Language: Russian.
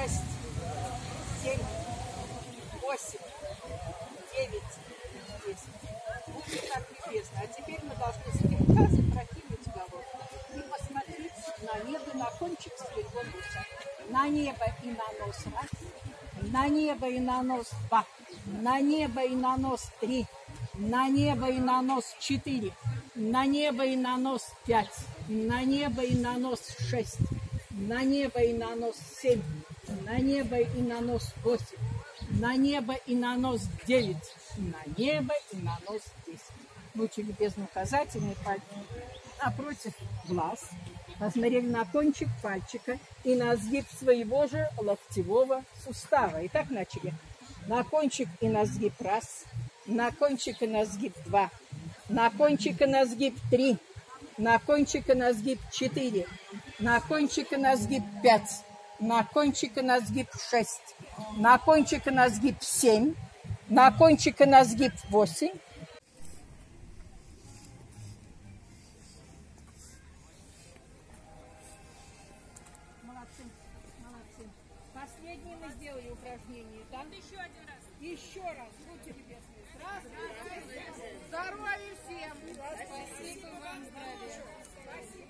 шесть, семь, восемь, девять, десять. Будет так любезно. А теперь мы должны слегка запрокинуть голову и посмотреть на небо, на кончик своего носа. На небо и на нос раз, на небо и на нос два, на небо и на нос три, на небо и на нос четыре, на небо и на нос пять, на небо и на нос шесть на небо и на нос семь, на небо и на нос восемь, на небо и на нос девять, на небо и на нос десять. Лучик безнаказательный пальчик напротив глаз, посмотрели на кончик пальчика и на сгиб своего же локтевого сустава. И так начали. На кончик и на сгиб раз, на кончик и на сгиб два, на кончик и на сгиб три, на кончик и на сгиб четыре, на кончик и на сгиб пять, на кончик и на сгиб шесть, на кончик и на сгиб семь, на кончик и на сгиб восемь, Молодцы, молодцы. Последнее мы сделали упражнение? Еще один раз. Еще раз, будьте любезны. Здравствуйте. Здоровья всем! Спасибо.